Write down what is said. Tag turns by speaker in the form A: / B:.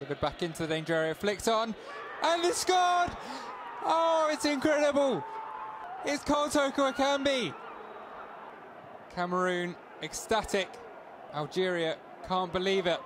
A: Delivered back into the danger area, flicks on, and they scored! Oh, it's incredible! It's Kotoko Ekambi. Cameroon ecstatic. Algeria can't believe it.